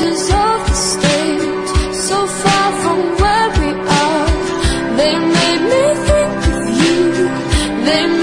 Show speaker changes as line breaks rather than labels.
of the stage So far from where we are. They made me think of you. They